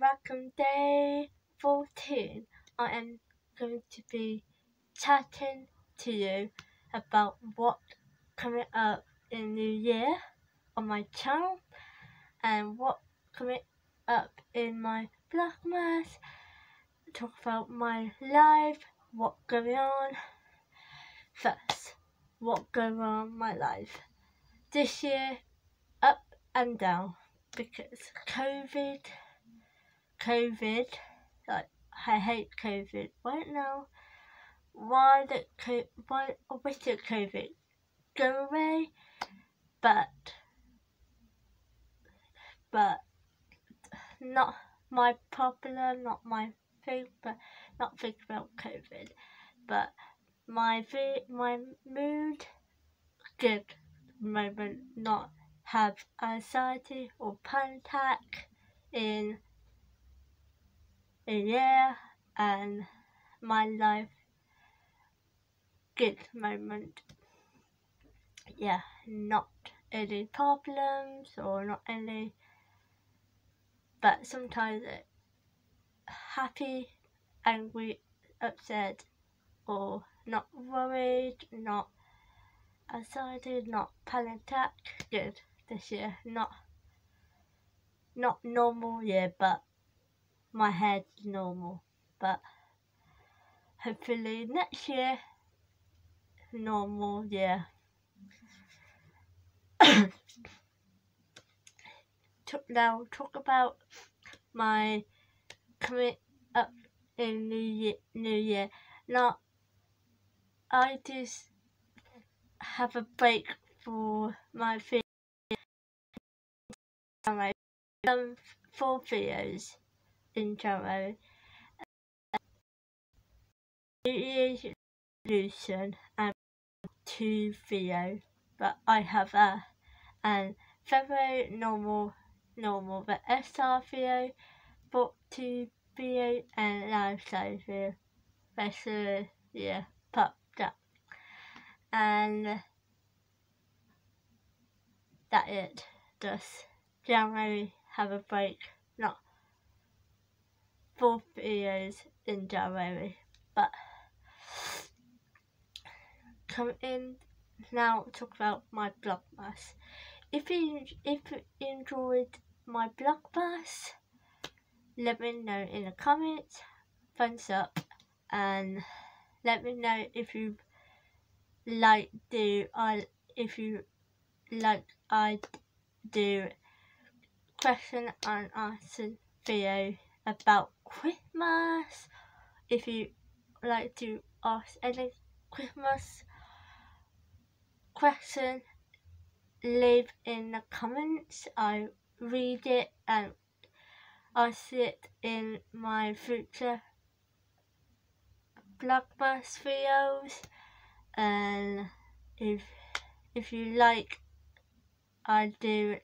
welcome day 14. I am going to be chatting to you about what coming up in New Year on my channel and what coming up in my Vlogmas. Talk about my life, what going on. First, what going on my life. This year, up and down because COVID, COVID, like I hate COVID. Right now. Why the COVID, why I wish that COVID. Go away, but but not my problem, not my thing, but not think about COVID, but my my mood good moment not have anxiety or panic attack in a year and my life good moment. Yeah, not any problems or not any but sometimes it happy, angry, upset or not worried, not excited, not panic attack. Good this year. Not not normal year, but my head's normal. But hopefully next year, normal year. now talk about my coming up in New Year. New Year. Now, I just have a break for my video my um, four videos in January. New Year's resolution and two video, but I have a and February normal normal but SR video, book two video and lifestyle video. Rest of yeah, popped up. And that it. Just January have a break, not four videos in January, but come in now talk about my Vlogmas. If you if you enjoyed my Vlogmas, let me know in the comments, thumbs up, and let me know if you like do I if you like I do question and answer video about Christmas. If you like to ask any Christmas question, leave in the comments. I read it and I'll see it in my future Vlogmas videos. And if if you like, I do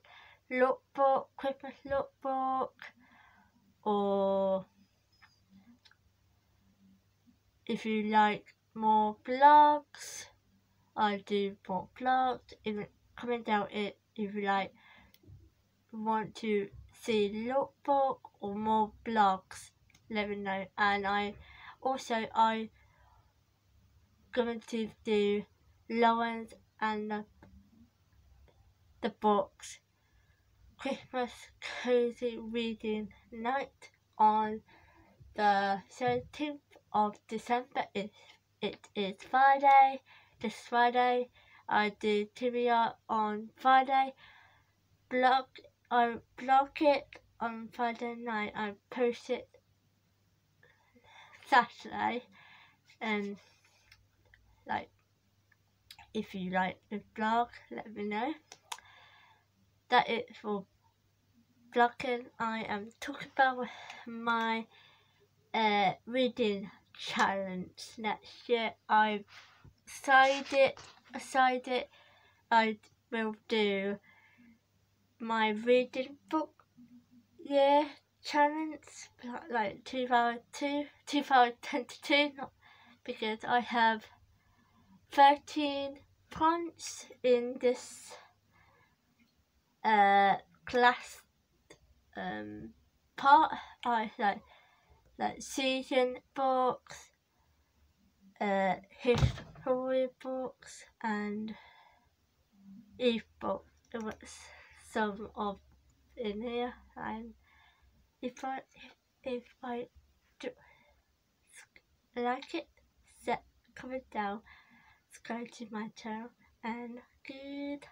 lookbook, Christmas lookbook, or if you like more vlogs, I do more vlogs. Even comment down it if you like want to see lookbook or more blogs Let me know. And I also I going to do Lawrence and the, the books Christmas cozy reading night on the 17th of December. It, it is Friday. This Friday, I do trivia on Friday. Blog, I blog it on Friday night. I post it Saturday, and like, if you like the blog, let me know that it for vlogging. I am talking about my uh, reading challenge next year. I've decided, decided I will do my reading book year challenge like 2002, 2022 not because I have 13 points in this uh, class um, part I like like season books, uh, history books, and e-book. It was some of in here, and if I if I do like it, set comment down, subscribe to my channel, and good.